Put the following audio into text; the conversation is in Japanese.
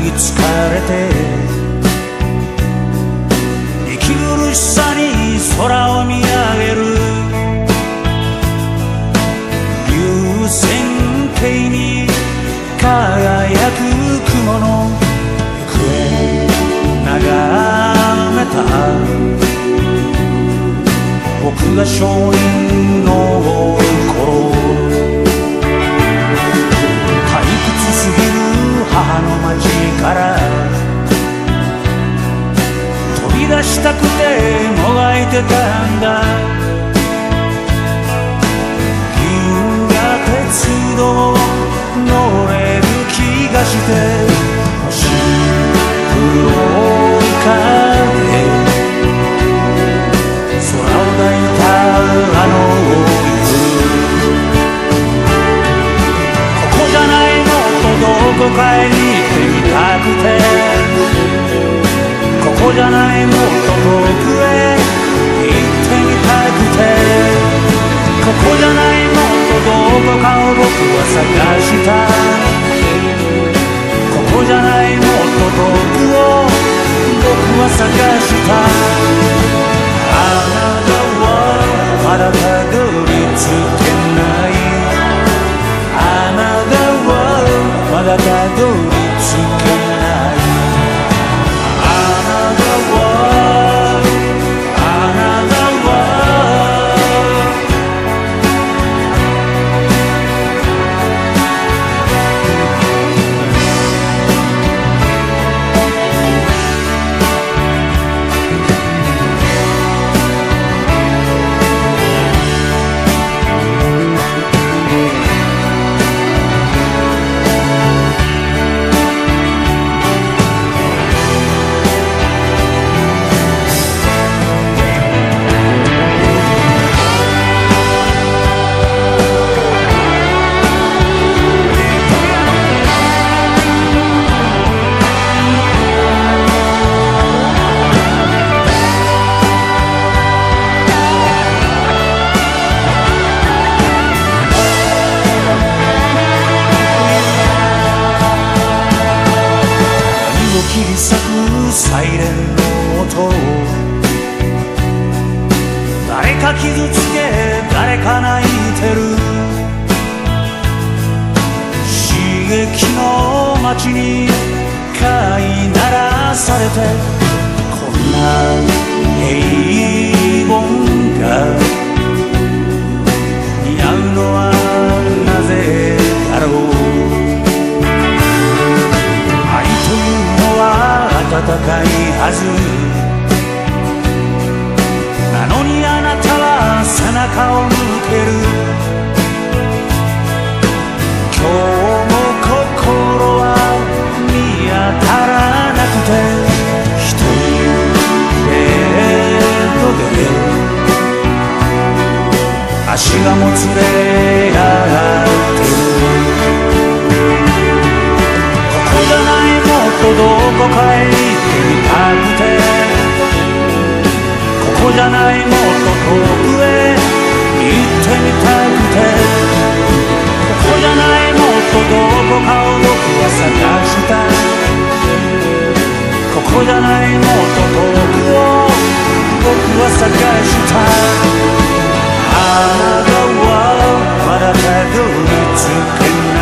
ぎ疲れて息苦しさに空を見上げる。流線形に輝く雲の行方眺めた。僕が少年の王あの街から。飛び出したくてもがいてたんだ。銀河鉄道。切り裂くサイレンの音誰か傷つけ誰か泣いてる。刺激の街に飼いならされてこんな平凡が中を向ける。今日も心は見当たらなくて。一人ベッドで足がもつれ上がってる。ここじゃないもっとどこかへ行ってみたくて。ここじゃないもっと遠くへってみたくここじゃないもっとどこかを僕は探した。ここじゃないもっと僕を僕は探した。あなたはまだいと見つけな